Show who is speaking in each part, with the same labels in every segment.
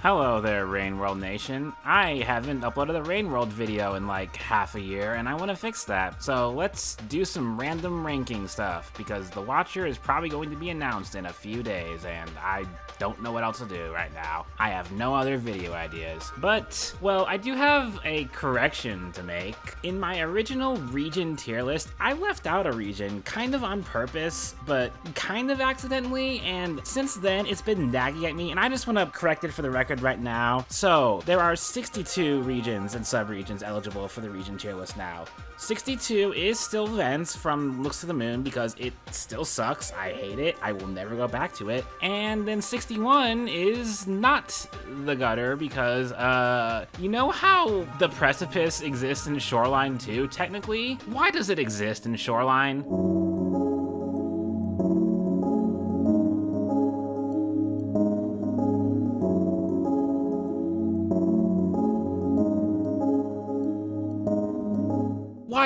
Speaker 1: Hello there, Rain World Nation. I haven't uploaded a Rain World video in like half a year, and I want to fix that. So let's do some random ranking stuff, because the Watcher is probably going to be announced in a few days, and I don't know what else to do right now. I have no other video ideas. But, well, I do have a correction to make. In my original region tier list, I left out a region, kind of on purpose, but kind of accidentally, and since then, it's been nagging at me, and I just want to correct it for the record record right now. So there are 62 regions and subregions eligible for the region tier list now. 62 is still Vence from Looks to the Moon because it still sucks. I hate it. I will never go back to it. And then 61 is not the gutter because, uh, you know how the precipice exists in Shoreline too, technically? Why does it exist in Shoreline?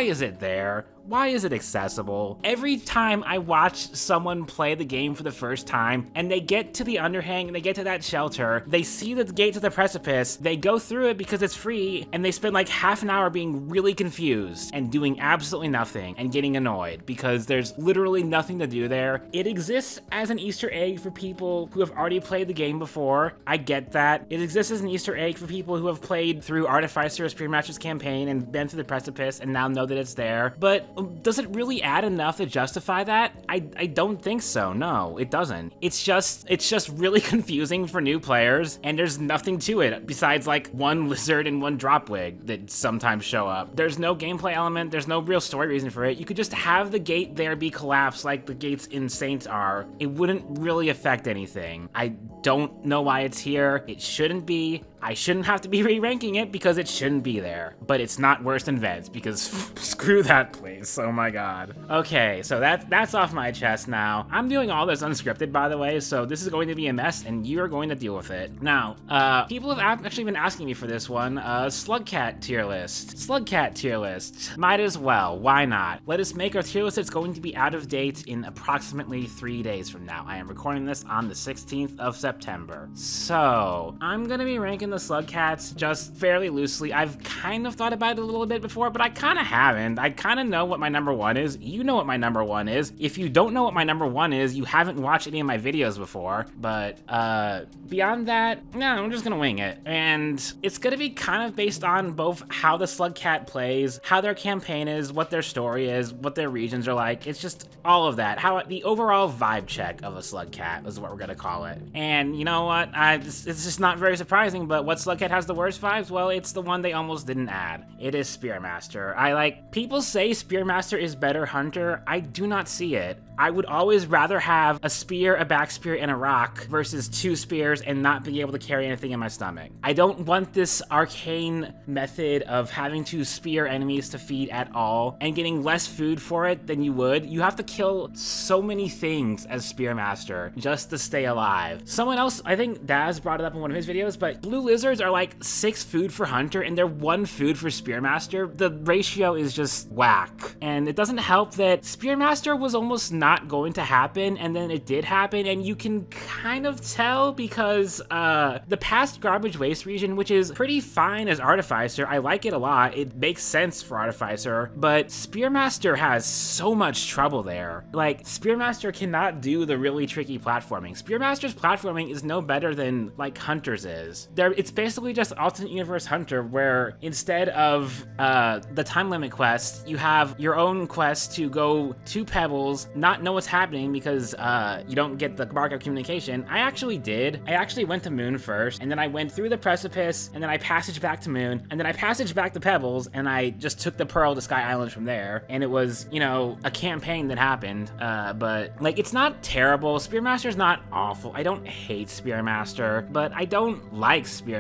Speaker 1: Why is it there? Why is it accessible? Every time I watch someone play the game for the first time and they get to the underhang and they get to that shelter, they see the gate to the precipice, they go through it because it's free, and they spend like half an hour being really confused and doing absolutely nothing and getting annoyed because there's literally nothing to do there. It exists as an Easter egg for people who have already played the game before. I get that. It exists as an Easter egg for people who have played through Artificer Spearmaster's campaign and been through the precipice and now know that it's there. But does it really add enough to justify that? I, I don't think so, no, it doesn't. It's just, it's just really confusing for new players, and there's nothing to it besides like one lizard and one dropwig that sometimes show up. There's no gameplay element, there's no real story reason for it. You could just have the gate there be collapsed like the gates in Saints are. It wouldn't really affect anything. I don't know why it's here. It shouldn't be. I shouldn't have to be re-ranking it because it shouldn't be there. But it's not worse than Vence because screw that place. Oh my god. Okay, so that, that's off my chest now. I'm doing all this unscripted, by the way, so this is going to be a mess and you're going to deal with it. Now, uh, people have actually been asking me for this one. Uh, Slugcat tier list. Slugcat tier list. Might as well. Why not? Let us make our tier list that's going to be out of date in approximately three days from now. I am recording this on the 16th of September. So, I'm gonna be ranking the Slugcats just fairly loosely. I've kind of thought about it a little bit before, but I kind of haven't. I kind of know what my number one is. You know what my number one is. If you don't know what my number one is, you haven't watched any of my videos before. But uh, beyond that, no, I'm just gonna wing it. And it's gonna be kind of based on both how the Slugcat plays, how their campaign is, what their story is, what their regions are like. It's just all of that. How the overall vibe check of a Slugcat is what we're gonna call it. And you know what? I, it's just not very surprising, but what Slugcat has the worst vibes? Well, it's the one they almost didn't add. It is Spearmaster. I like, people say Spearmaster is better Hunter. I do not see it. I would always rather have a spear, a back spear, and a rock versus two spears and not be able to carry anything in my stomach. I don't want this arcane method of having to spear enemies to feed at all and getting less food for it than you would. You have to kill so many things as Spearmaster just to stay alive. Someone else, I think Daz brought it up in one of his videos, but blue lizards are like six food for Hunter and they're one food for Spearmaster. The ratio is just whack. And it doesn't help that Spearmaster was almost not going to happen and then it did happen and you can kind of tell because uh, the past garbage waste region which is pretty fine as artificer i like it a lot it makes sense for artificer but spearmaster has so much trouble there like spearmaster cannot do the really tricky platforming spearmaster's platforming is no better than like hunters is there it's basically just alternate universe hunter where instead of uh, the time limit quest you have your own quest to go to pebbles not know what's happening because uh, you don't get the mark of communication. I actually did. I actually went to Moon first, and then I went through the precipice, and then I passage back to Moon, and then I passage back to Pebbles, and I just took the Pearl to Sky Island from there. And it was, you know, a campaign that happened. Uh, but like, it's not terrible. Spearmaster's not awful. I don't hate Spearmaster, but I don't like Spearmaster.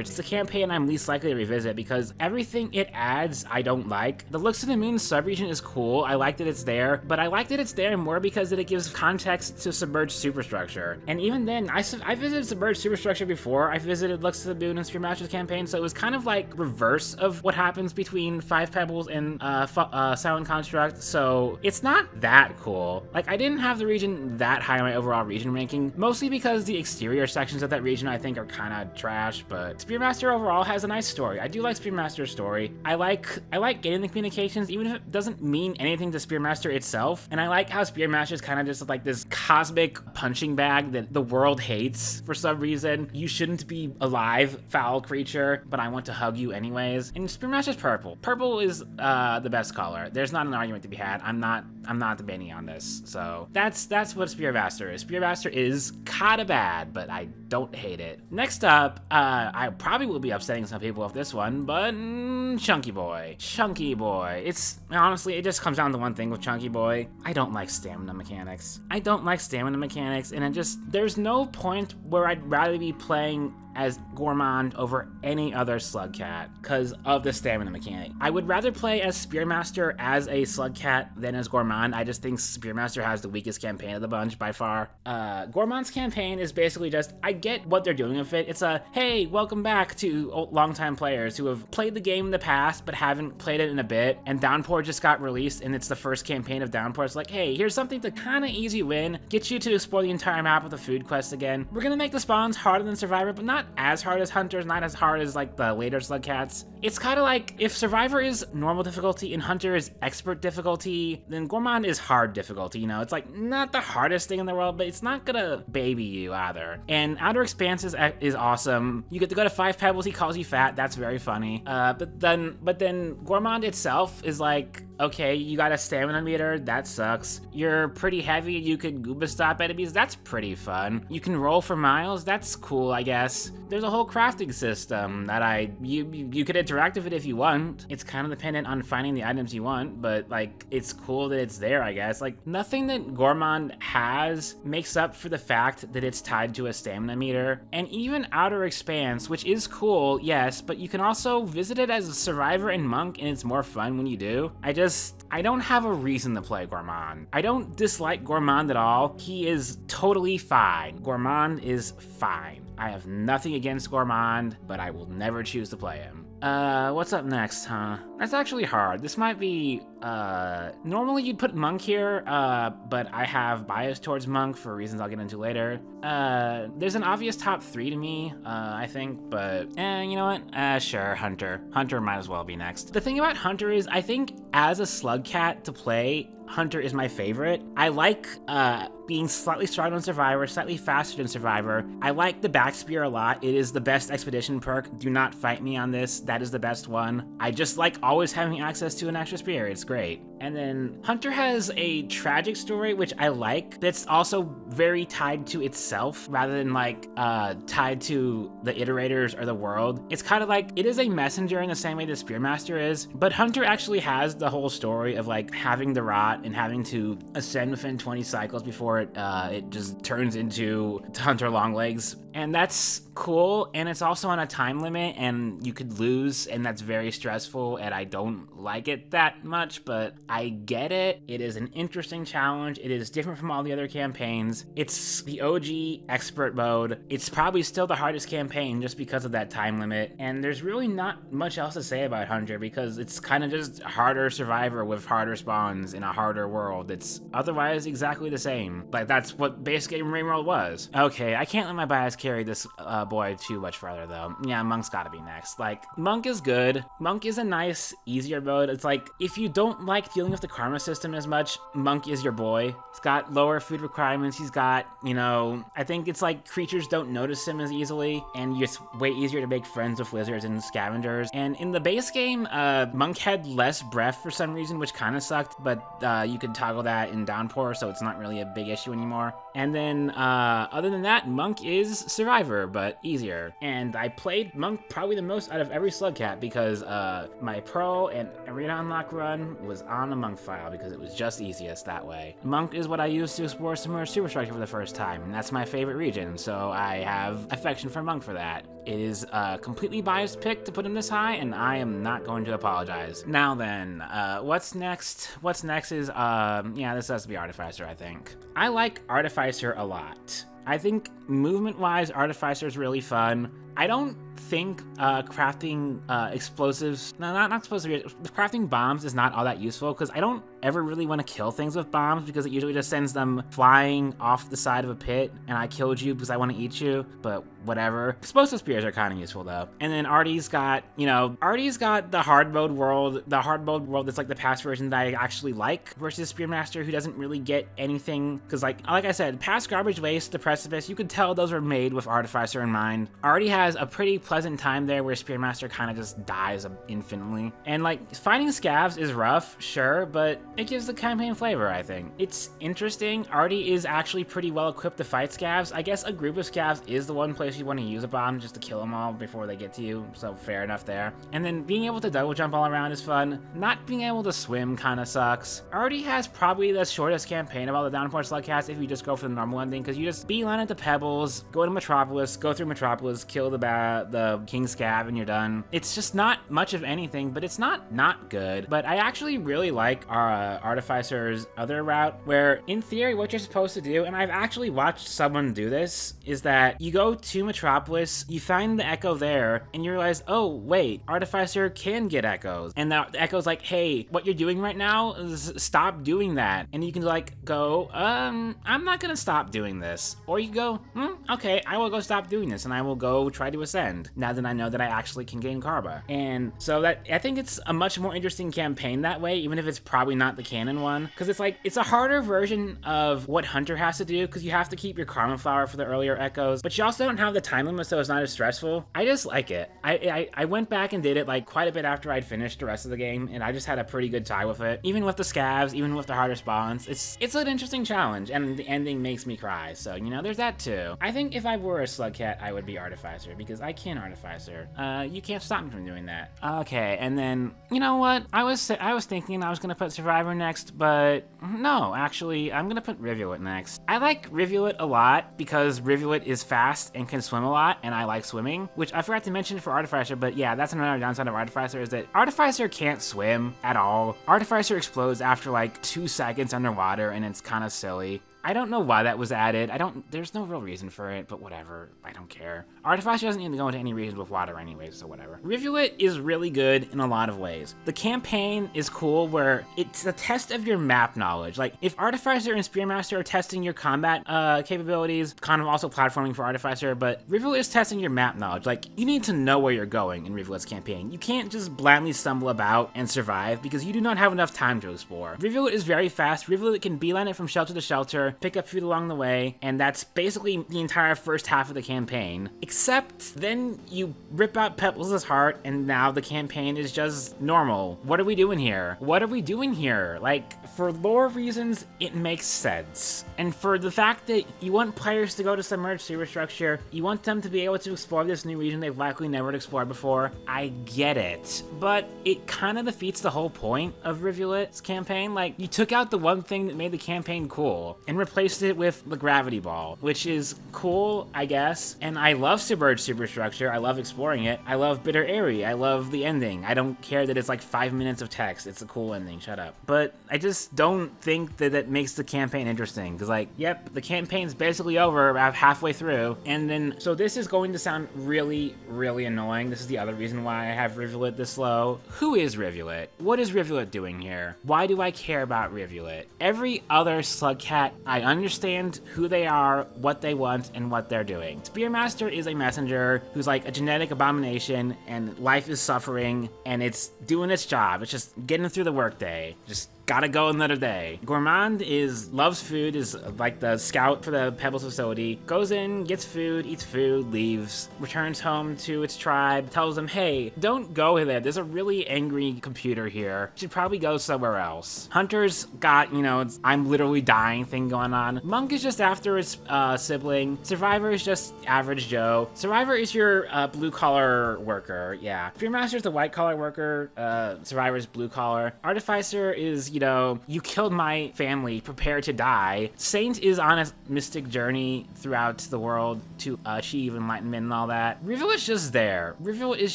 Speaker 1: It's the campaign I'm least likely to revisit because everything it adds, I don't like. The Looks of the Moon subregion is cool. I like that it's there, but I like that it's there more because that it gives context to Submerged Superstructure. And even then, I, I visited Submerged Superstructure before. I visited Looks of the Moon and Spear Masters campaign, so it was kind of like reverse of what happens between Five Pebbles and uh, uh, Silent Construct, so it's not that cool. Like, I didn't have the region that high on my overall region ranking, mostly because the exterior sections of that region I think are kind of trash, but Spearmaster overall has a nice story. I do like Spearmaster's story. I like I like getting the communications, even if it doesn't mean anything to Spearmaster itself, and I like how Spearmaster is kind of just like this cosmic punching bag that the world hates for some reason. You shouldn't be alive, foul creature, but I want to hug you anyways. And Spearmaster's purple. Purple is uh, the best color. There's not an argument to be had. I'm not I'm not debating on this. So that's that's what Spearmaster is. Spearmaster is kinda bad, but I don't hate it. Next up, uh, I probably will be upsetting some people with this one, but mm, Chunky Boy. Chunky Boy. It's honestly, it just comes down to one thing with Chunky Boy. I don't like stamina mechanics. I don't like stamina mechanics, and it just there's no point where I'd rather be playing as Gourmand over any other Slugcat because of the stamina mechanic. I would rather play as Spearmaster as a Slugcat than as Gourmand. I just think Spearmaster has the weakest campaign of the bunch by far. Uh, Gourmand's campaign is basically just, I get what they're doing with it. It's a, hey, welcome back to longtime players who have played the game in the past but haven't played it in a bit. And Downpour just got released and it's the first campaign of Downpour. It's like, hey, here's something to kind of easy win, get you to explore the entire map with a food quest again. We're gonna make the spawns harder than Survivor, but not as hard as Hunters, not as hard as like the later Slugcats. It's kind of like if Survivor is normal difficulty and Hunter is expert difficulty, then Gourmand is hard difficulty, you know? It's like not the hardest thing in the world, but it's not gonna baby you either. And Outer Expanse is, is awesome. You get to go to Five Pebbles, he calls you fat, that's very funny. Uh, but then, but then Gourmand itself is like, okay, you got a stamina meter, that sucks. You're pretty heavy, you could Goomba stop enemies, that's pretty fun. You can roll for miles, that's cool, I guess. There's a whole crafting system that I, you, you could interact with it if you want. It's kind of dependent on finding the items you want, but like, it's cool that it's there, I guess. Like, nothing that Gourmand has makes up for the fact that it's tied to a stamina meter. And even Outer Expanse, which is cool, yes, but you can also visit it as a survivor and monk, and it's more fun when you do. I just just, I don't have a reason to play Gourmand. I don't dislike Gourmand at all. He is totally fine. Gourmand is fine. I have nothing against Gourmand, but I will never choose to play him. Uh, what's up next, huh? That's actually hard. This might be, uh, normally you'd put Monk here, uh, but I have bias towards Monk for reasons I'll get into later. Uh, there's an obvious top three to me, uh, I think, but, eh, you know what? Uh, sure, Hunter. Hunter might as well be next. The thing about Hunter is, I think as a Slugcat to play, Hunter is my favorite. I like uh, being slightly stronger than Survivor, slightly faster than Survivor. I like the back spear a lot. It is the best expedition perk. Do not fight me on this. That is the best one. I just like always having access to an extra spear. It's great. And then Hunter has a tragic story, which I like, that's also very tied to itself rather than like uh, tied to the iterators or the world. It's kind of like it is a messenger in the same way the Spearmaster is, but Hunter actually has the whole story of like having the rot and having to ascend within 20 cycles before it uh, it just turns into Hunter Longlegs. And that's cool, and it's also on a time limit, and you could lose, and that's very stressful, and I don't like it that much, but I get it. It is an interesting challenge. It is different from all the other campaigns. It's the OG expert mode. It's probably still the hardest campaign just because of that time limit, and there's really not much else to say about Hunter because it's kind of just harder Survivor with harder spawns in a harder world. It's otherwise exactly the same. Like, that's what base game Rain World was. Okay, I can't let my bias carry this uh, boy too much further though. Yeah, Monk's gotta be next. Like, Monk is good. Monk is a nice, easier mode. It's like, if you don't like dealing with the karma system as much, Monk is your boy. He's got lower food requirements. He's got, you know, I think it's like creatures don't notice him as easily, and it's way easier to make friends with lizards and scavengers. And in the base game, uh, Monk had less breath for some reason, which kind of sucked, but uh, you could toggle that in Downpour, so it's not really a big issue anymore. And then, uh, other than that, Monk is Survivor, but easier. And I played Monk probably the most out of every Slugcat because uh, my Pro and Arena Unlock run was on the monk file because it was just easiest that way. Monk is what I used to explore Submerged Superstructure for the first time, and that's my favorite region, so I have affection for Monk for that. It is a completely biased pick to put him this high, and I am not going to apologize. Now then, uh, what's next? What's next is, um, yeah, this has to be Artificer, I think. I like Artificer a lot. I think movement-wise, Artificer is really fun. I don't think uh, crafting uh, explosives, no, not, not explosives, crafting bombs is not all that useful because I don't ever really want to kill things with bombs because it usually just sends them flying off the side of a pit and I killed you because I want to eat you, but whatever. Explosive spears are kind of useful though. And then Artie's got, you know, Artie's got the hard mode world, the hard mode world that's like the past version that I actually like versus Spearmaster who doesn't really get anything because like, like I said, past garbage waste, the precipice, you could tell those were made with Artificer in mind. Artie has a pretty pleasant time there where Spearmaster kind of just dies infinitely. And like, fighting scavs is rough, sure, but it gives the campaign flavor, I think. It's interesting. Artie is actually pretty well equipped to fight scavs. I guess a group of scavs is the one place you want to use a bomb just to kill them all before they get to you, so fair enough there. And then being able to double jump all around is fun. Not being able to swim kind of sucks. Artie has probably the shortest campaign of all the Downpour Slugcats if you just go for the normal ending, because you just beeline into Pebbles, go to Metropolis, go through Metropolis, kill the ba the King Scav, and you're done. It's just not much of anything, but it's not not good. But I actually really like our uh, Artificer's other route, where in theory what you're supposed to do, and I've actually watched someone do this, is that you go to Metropolis, you find the Echo there, and you realize, oh wait, Artificer can get Echoes. And the, the Echo's like, hey, what you're doing right now is stop doing that. And you can like go, um, I'm not gonna stop doing this. Or you go, hmm, okay, I will go stop doing this and I will go try to ascend now that I know that I actually can gain Karma. And so that, I think it's a much more interesting campaign that way, even if it's probably not the canon one. Cause it's like, it's a harder version of what Hunter has to do because you have to keep your Karma Flower for the earlier Echoes, but you also don't have the time limit so it's not as stressful. I just like it. I, I, I went back and did it like quite a bit after I'd finished the rest of the game and I just had a pretty good time with it. Even with the scavs, even with the harder spawns, it's, it's an interesting challenge and the ending makes me cry. So, you know, there's that too. I think if I were a slug cat, I would be Artificer because I Artificer. Uh, you can't stop me from doing that. Okay, and then, you know what? I was I was thinking I was gonna put Survivor next, but no, actually, I'm gonna put Rivulet next. I like Rivulet a lot because Rivulet is fast and can swim a lot, and I like swimming, which I forgot to mention for Artificer, but yeah, that's another downside of Artificer is that Artificer can't swim at all. Artificer explodes after like two seconds underwater, and it's kind of silly. I don't know why that was added. I don't, there's no real reason for it, but whatever. I don't care. Artificer doesn't need to go into any regions with water anyways, so whatever. Rivulet is really good in a lot of ways. The campaign is cool where it's a test of your map knowledge. Like, if Artificer and Spearmaster are testing your combat uh, capabilities, kind of also platforming for Artificer, but Rivulet is testing your map knowledge. Like, you need to know where you're going in Rivulet's campaign. You can't just blindly stumble about and survive because you do not have enough time to explore. Rivulet is very fast. Rivulet can beeline it from shelter to shelter, pick up food along the way, and that's basically the entire first half of the campaign. Except then you rip out Pebbles' heart, and now the campaign is just normal. What are we doing here? What are we doing here? Like, for lore reasons, it makes sense. And for the fact that you want players to go to submerged superstructure, you want them to be able to explore this new region they've likely never explored before, I get it. But it kind of defeats the whole point of Rivulet's campaign. Like, you took out the one thing that made the campaign cool and replaced it with the gravity ball, which is cool, I guess. And I love submerged superstructure. I love exploring it. I love Bitter Aerie. I love the ending. I don't care that it's like five minutes of text. It's a cool ending. Shut up. But I just don't think that that makes the campaign interesting. Because like, yep, the campaign's basically over about halfway through. And then, so this is going to sound really, really annoying. This is the other reason why I have Rivulet this low. Who is Rivulet? What is Rivulet doing here? Why do I care about Rivulet? Every other slug cat, I understand who they are, what they want, and what they're doing. Spearmaster is a messenger who's like a genetic abomination and life is suffering and it's doing its job. It's just getting through the workday. Just gotta go another day. Gourmand is loves food, is like the scout for the Pebbles facility. Goes in, gets food, eats food, leaves, returns home to its tribe, tells them, hey, don't go there. There's a really angry computer here. Should probably go somewhere else. Hunter's got, you know, I'm literally dying thing going on. Monk is just after his uh, sibling. Survivor is just average Joe. Survivor is your uh, blue collar worker. Yeah. Spearmaster is the white collar worker. Uh, Survivor is blue collar. Artificer is, you know, you killed my family, prepare to die. Saint is on a mystic journey throughout the world to achieve enlightenment and all that. Reveal is just there. Reveal is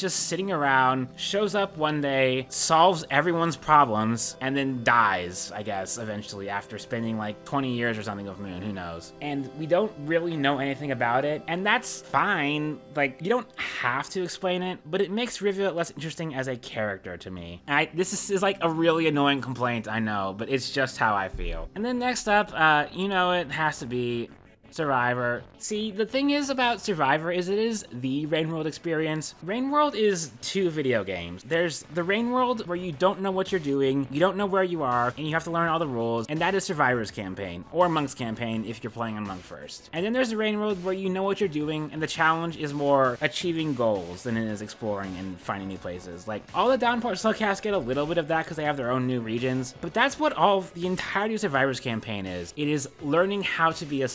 Speaker 1: just sitting around, shows up one day, solves everyone's problems, and then dies, I guess, eventually after spending like 20 years or something with Moon, who knows. And we don't really know anything about it, and that's fine. Like, you don't have to explain it, but it makes Reveal less interesting as a character to me. I, this is, is like a really annoying complaint, I know, but it's just how I feel. And then next up, uh, you know it has to be Survivor. See, the thing is about Survivor is it is the Rain World experience. Rain World is two video games. There's the Rain World where you don't know what you're doing, you don't know where you are, and you have to learn all the rules, and that is Survivor's campaign, or Monk's campaign if you're playing on Monk first. And then there's the Rain World where you know what you're doing, and the challenge is more achieving goals than it is exploring and finding new places. Like, all the Downpour Slugcats get a little bit of that because they have their own new regions, but that's what all the entirety of Survivor's campaign is. It is learning how to be a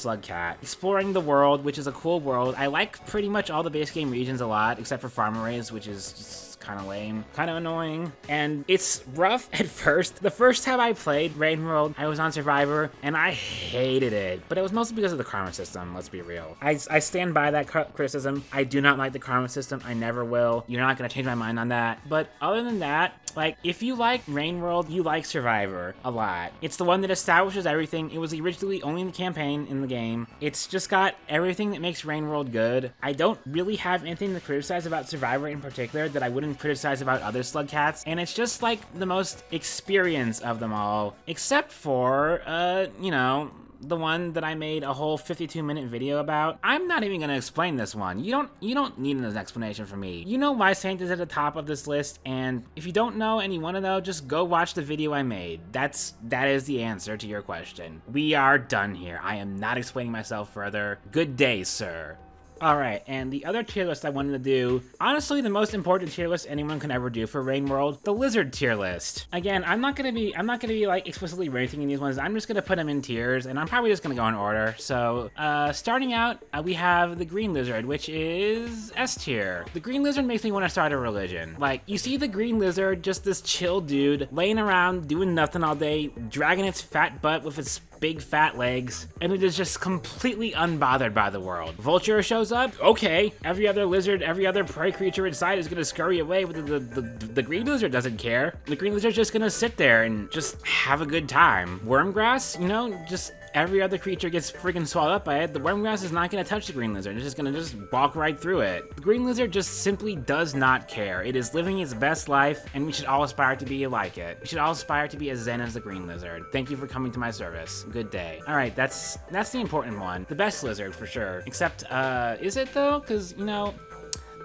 Speaker 1: Slugcat exploring the world, which is a cool world. I like pretty much all the base game regions a lot, except for Farmer which is kind of lame, kind of annoying, and it's rough at first. The first time I played Rain World, I was on Survivor, and I hated it, but it was mostly because of the karma system, let's be real. I, I stand by that criticism. I do not like the karma system. I never will. You're not going to change my mind on that. But other than that, like, if you like Rain World, you like Survivor a lot. It's the one that establishes everything. It was originally only in the campaign in the game. It's just got everything that makes Rain World good. I don't really have anything to criticize about Survivor in particular that I wouldn't criticize about other Slugcats, and it's just like the most experience of them all, except for, uh, you know, the one that I made a whole 52 minute video about. I'm not even gonna explain this one. You don't you don't need an explanation from me. You know why Saint is at the top of this list, and if you don't know and you wanna know, just go watch the video I made. That's that is the answer to your question. We are done here. I am not explaining myself further. Good day, sir. Alright, and the other tier list I wanted to do, honestly the most important tier list anyone can ever do for Rain World, the Lizard tier list. Again, I'm not gonna be, I'm not gonna be like explicitly ranking these ones, I'm just gonna put them in tiers, and I'm probably just gonna go in order. So, uh, starting out, uh, we have the Green Lizard, which is S tier. The Green Lizard makes me want to start a religion. Like, you see the Green Lizard, just this chill dude, laying around, doing nothing all day, dragging its fat butt with its big fat legs, and it is just completely unbothered by the world. Vulture shows up, okay. Every other lizard, every other prey creature inside is gonna scurry away, but the, the, the, the green lizard doesn't care. The green lizard's just gonna sit there and just have a good time. Wormgrass, you know, just every other creature gets freaking swallowed up by it, the wormgrass is not to touch the green lizard. It's just to just walk right through it. The green lizard just simply does not care. It is living its best life, and we should all aspire to be like it. We should all aspire to be as zen as the green lizard. Thank you for coming to my service. Good day. All right, that's that's the important one. The best lizard for sure. Except, uh, is it though? Because you know,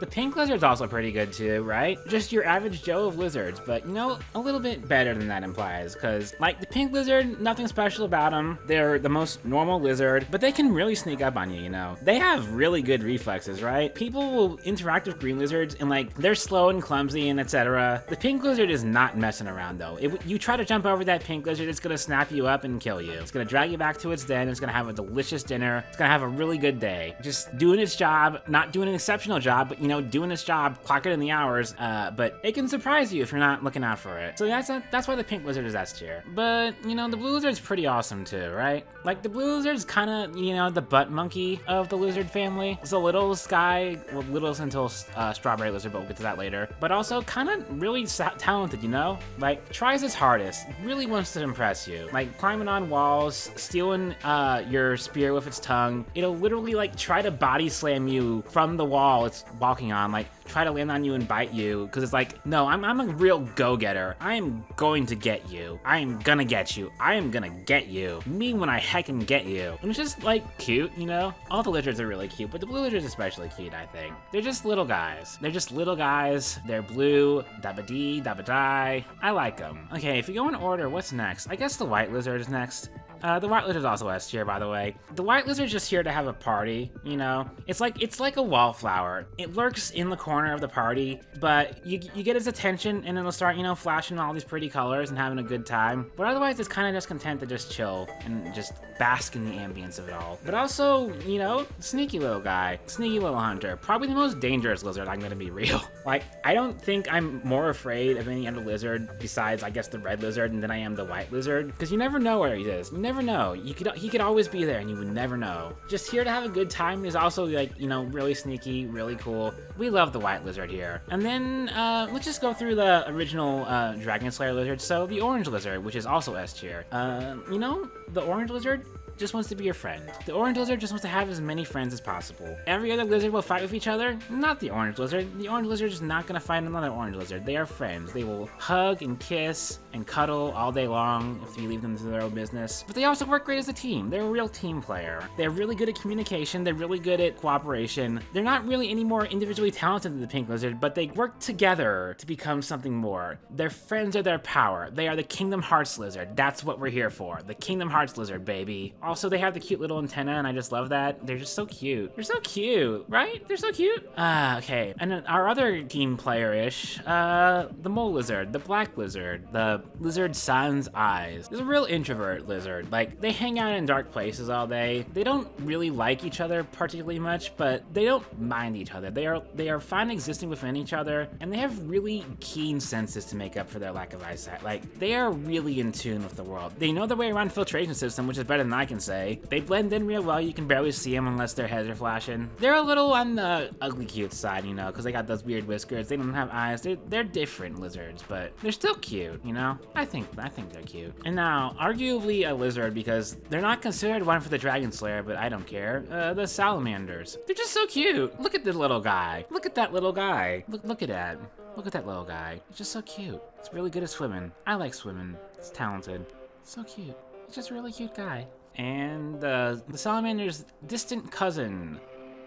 Speaker 1: the pink lizard's also pretty good too, right? Just your average Joe of lizards, but you know, a little bit better than that implies, because like the pink lizard, nothing special about them. They're the most normal lizard, but they can really sneak up on you, you know? They have really good reflexes, right? People will interact with green lizards and like, they're slow and clumsy and etc. The pink lizard is not messing around though. If you try to jump over that pink lizard, it's gonna snap you up and kill you. It's gonna drag you back to its den, it's gonna have a delicious dinner, it's gonna have a really good day. Just doing its job, not doing an exceptional job, but you know, doing its job, clocking in the hours, uh, but it can surprise you if you're not looking out for it. So that's a, that's why the pink lizard is S tier. But, you know, the blue lizard's pretty awesome too, right? Like, the blue lizard's kind of, you know, the butt monkey of the lizard family. It's a little sky, well, little until uh, strawberry lizard, but we'll get to that later. But also kind of really talented, you know? Like, tries his hardest, really wants to impress you. Like, climbing on walls, stealing uh, your spear with its tongue. It'll literally, like, try to body slam you from the wall it's while walking on, like try to land on you and bite you, because it's like, no, I'm, I'm a real go-getter. I am going to get you. I am gonna get you. I am gonna get you. Me when I heckin' get you. And it's just like cute, you know? All the lizards are really cute, but the blue lizard's especially cute, I think. They're just little guys. They're just little guys. They're blue, dabba dee, dabba die. I like them. Okay, if you go in order, what's next? I guess the white lizard is next. Uh, the white lizard is also S tier, by the way. The white lizard's just here to have a party, you know? It's like it's like a wallflower. It lurks in the corner of the party, but you, you get his attention and it'll start, you know, flashing all these pretty colors and having a good time. But otherwise, it's kind of just content to just chill and just bask in the ambience of it all. But also, you know, sneaky little guy, sneaky little hunter. Probably the most dangerous lizard, I'm gonna be real. Like, I don't think I'm more afraid of any other lizard besides, I guess, the red lizard than I am the white lizard. Because you never know where he is. You never know. You could He could always be there and you would never know. Just here to have a good time is also, like, you know, really sneaky, really cool. We love the white lizard here. And then, uh, let's just go through the original uh, Dragon Slayer lizard. So, the orange lizard, which is also S tier. Uh, you know, the orange lizard, just wants to be your friend. The orange lizard just wants to have as many friends as possible. Every other lizard will fight with each other, not the orange lizard. The orange lizard is not gonna fight another orange lizard. They are friends. They will hug and kiss and cuddle all day long if you leave them to their own business. But they also work great as a team. They're a real team player. They're really good at communication. They're really good at cooperation. They're not really any more individually talented than the pink lizard, but they work together to become something more. Their friends are their power. They are the Kingdom Hearts lizard. That's what we're here for. The Kingdom Hearts lizard, baby. Also, they have the cute little antenna, and I just love that. They're just so cute. They're so cute, right? They're so cute. Ah, uh, okay. And our other team player-ish, uh, the mole lizard, the black lizard, the lizard sans eyes. He's a real introvert lizard. Like, they hang out in dark places all day. They don't really like each other particularly much, but they don't mind each other. They are they are fine existing within each other, and they have really keen senses to make up for their lack of eyesight. Like, they are really in tune with the world. They know their way around filtration system, which is better than I can say. They blend in real well. You can barely see them unless their heads are flashing. They're a little on the ugly cute side, you know, because they got those weird whiskers. They don't have eyes. They're, they're different lizards, but they're still cute, you know? I think I think they're cute. And now, arguably a lizard because they're not considered one for the Dragon Slayer, but I don't care. Uh, the salamanders. They're just so cute. Look at the little guy. Look at that little guy. Look, look at that. Look at that little guy. He's just so cute. He's really good at swimming. I like swimming. It's talented. So cute. He's just a really cute guy and uh, the salamander's distant cousin,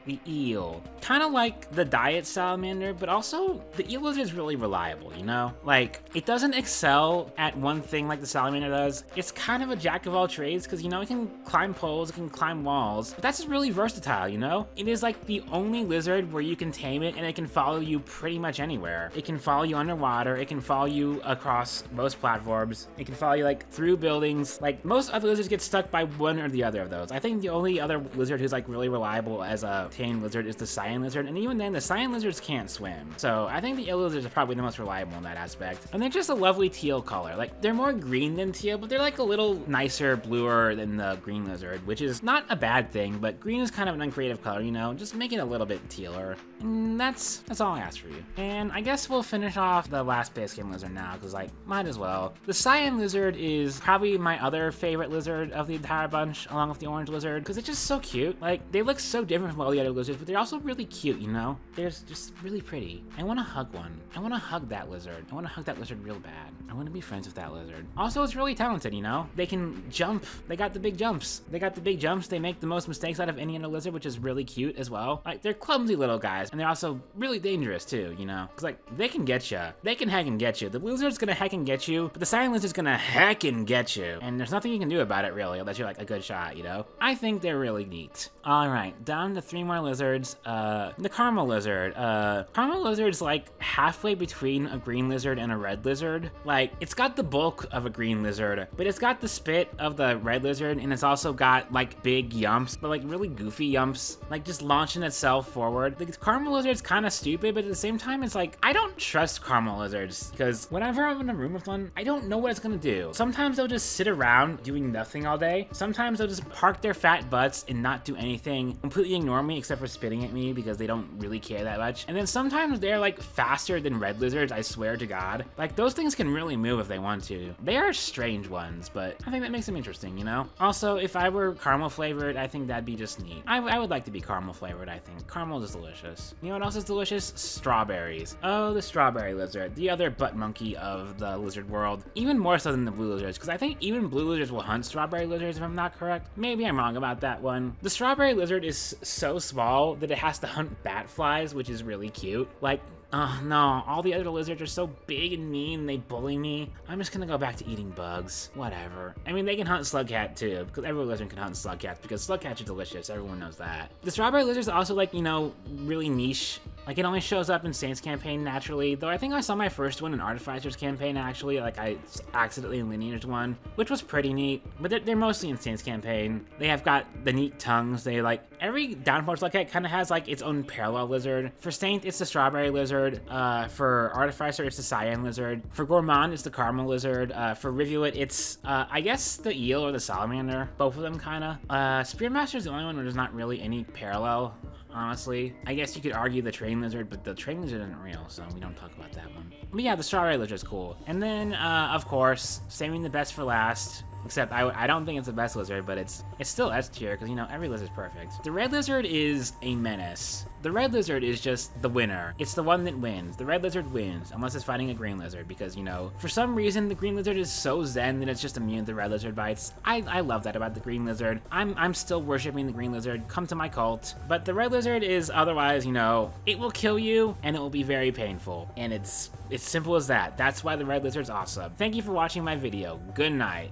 Speaker 1: the eel. Kind of like the diet salamander, but also the eel lizard is really reliable, you know? Like, it doesn't excel at one thing like the salamander does. It's kind of a jack of all trades because, you know, it can climb poles, it can climb walls, but that's just really versatile, you know? It is like the only lizard where you can tame it and it can follow you pretty much anywhere. It can follow you underwater, it can follow you across most platforms, it can follow you like through buildings. Like, most other lizards get stuck by one or the other of those. I think the only other lizard who's like really reliable as a tame lizard is the cyan lizard, and even then, the cyan lizards can't swim. So I think the yellow lizards are probably the most reliable in that aspect. And they're just a lovely teal color. Like, they're more green than teal, but they're like a little nicer, bluer than the green lizard, which is not a bad thing, but green is kind of an uncreative color, you know? Just make it a little bit tealer. And that's, that's all I ask for you. And I guess we'll finish off the last base game lizard now, because like, might as well. The cyan lizard is probably my other favorite lizard of the entire bunch, along with the orange lizard, because it's just so cute. Like, they look so different from all the other lizards, but they're also really cute, you know? They're just really pretty. I want to hug one. I want to hug that lizard. I want to hug that lizard real bad. I want to be friends with that lizard. Also, it's really talented, you know? They can jump. They got the big jumps. They got the big jumps. They make the most mistakes out of any other lizard, which is really cute as well. Like, they're clumsy little guys, and they're also really dangerous too, you know? Because, like, they can get you. They can hack and get you. The lizard's gonna hack and get you, but the cyan lizard's gonna hack and get you. And there's nothing you can do about it, really, unless you're, like, a good shot, you know? I think they're really neat. All right, down to three more lizards. Uh, the caramel lizard. Uh, caramel lizard's, like, halfway between a green lizard and a red lizard. Like, it's got the bulk of a green lizard, but it's got the spit of the red lizard, and it's also got, like, big yumps, but, like, really goofy yumps, like, just launching itself forward. The caramel lizard's kind of stupid, but at the same time, it's like, I don't trust caramel lizards, because whenever I'm in a room with one, I don't know what it's gonna do. Sometimes they'll just sit around doing nothing all day. Sometimes they'll just park their fat butts and not do anything, completely ignore me, except for spitting at me because they don't really care that much. And then sometimes they're like faster than red lizards, I swear to God. Like those things can really move if they want to. They are strange ones, but I think that makes them interesting, you know? Also, if I were caramel flavored, I think that'd be just neat. I, I would like to be caramel flavored, I think. Caramel is delicious. You know what else is delicious? Strawberries. Oh, the strawberry lizard, the other butt monkey of the lizard world. Even more so than the blue lizards, because I think even blue lizards will hunt strawberry lizards if I'm not correct. Maybe I'm wrong about that one. The strawberry lizard is so small that it has to hunt bat flies, which is really cute. Like, Oh no, all the other lizards are so big and mean, they bully me. I'm just gonna go back to eating bugs. Whatever. I mean, they can hunt slugcat too, because every lizard can hunt slugcats, because slugcats are delicious, everyone knows that. The strawberry lizard's also like, you know, really niche. Like, it only shows up in Saint's campaign naturally, though I think I saw my first one in Artificer's campaign actually, like I accidentally lineaged one, which was pretty neat, but they're, they're mostly in Saint's campaign. They have got the neat tongues, they like, every Downpour slugcat kind of has like its own parallel lizard. For Saint, it's the strawberry lizard, lizard. Uh, for Artificer, it's the Cyan lizard. For Gourmand, it's the Caramel lizard. Uh, for Rivulet, it's, uh, I guess, the eel or the salamander. Both of them, kind of. Uh, Spearmaster is the only one where there's not really any parallel honestly. I guess you could argue the train lizard, but the train lizard isn't real, so we don't talk about that one. But yeah, the strawberry lizard is cool. And then, uh, of course, saving the best for last, Except I, I don't think it's the best lizard, but it's it's still S tier because you know every lizard's perfect. The red lizard is a menace. The red lizard is just the winner. It's the one that wins. The red lizard wins unless it's fighting a green lizard because you know for some reason the green lizard is so zen that it's just immune to red lizard bites. I, I love that about the green lizard. I'm I'm still worshiping the green lizard. Come to my cult. But the red lizard is otherwise you know it will kill you and it will be very painful and it's it's simple as that. That's why the red lizard's awesome. Thank you for watching my video. Good night.